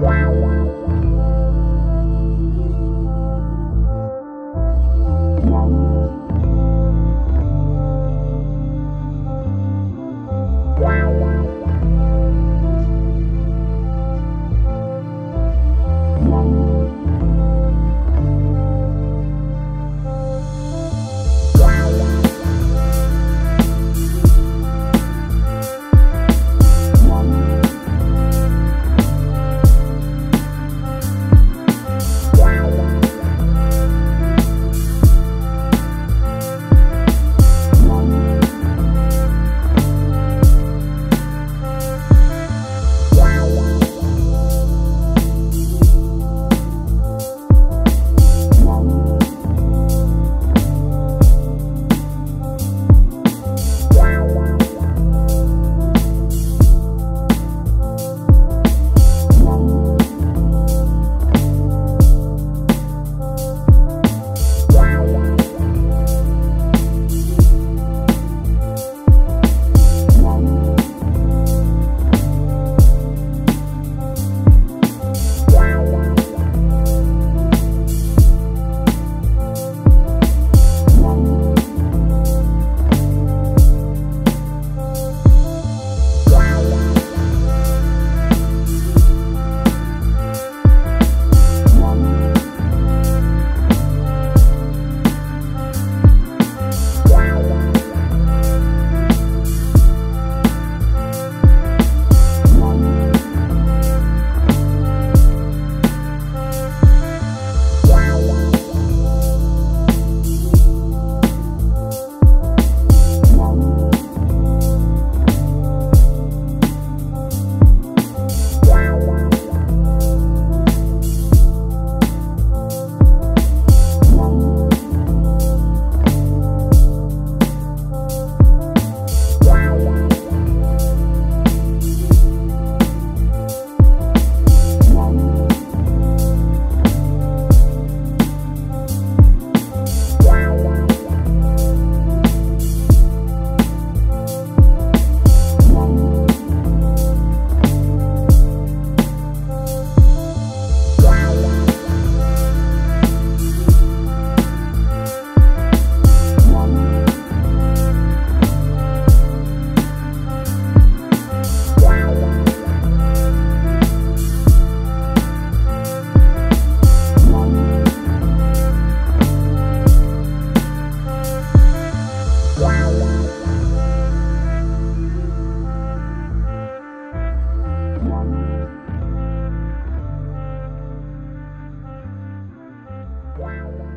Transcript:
Wow. Wow.